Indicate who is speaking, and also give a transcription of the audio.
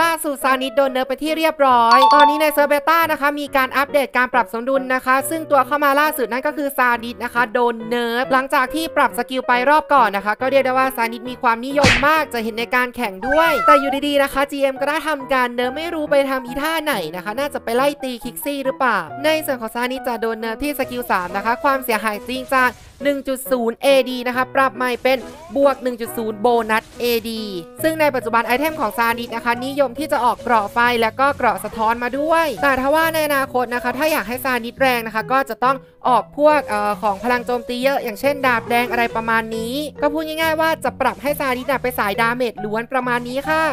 Speaker 1: ล่าสุดซานิดโดน nerf ไปที่เรียบร้อย ตอนนี้ในเซิร์ฟ beta นะคะ มีการอัปเดตการปรับสมดุลนะคะ ซึ่งตัวเข้ามาล่าสุดนั่นก็คือซานิดนะคะ โดน nerf หลังจากที่ปรับ skill ไปรอบก่อนนะคะ ก็เรียกได้ว่าซานิดมีความนิยมมากจะเห็นในการแข่งด้วย แต่อยู่ดีๆนะคะ GM ก็ได้ทำการ nerf ไม่รู้ไปทำอีท่าไหนนะคะ น่าจะไปไล่ตีคริกซี่หรือเปล่า ในส่วนของซานิดจะโดน nerf ที่ skill 3นะคะ ความเสียหายจริงจาก 1.0 AD นะคะปรับใหม่เป็นบวก 1.0 bonus AD ซึ่งในปัจจุบัน item ของซานิดนะคะ นิยมที่จะออกเกราะไฟและก็เกราะสะท้อนมาด้วย แต่ถ้าว่าในอนาคตนะคะ ถ้าอยากให้ซานิดแรงนะคะ ก็จะต้องออกพวกออของพลังโจมตีเยอะ อย่างเช่นดาบแดงอะไรประมาณนี้ ก็พูดง่ายๆว่าจะปรับให้ซานิธไปสาย damage ล้วนประมาณนี้ค่ะ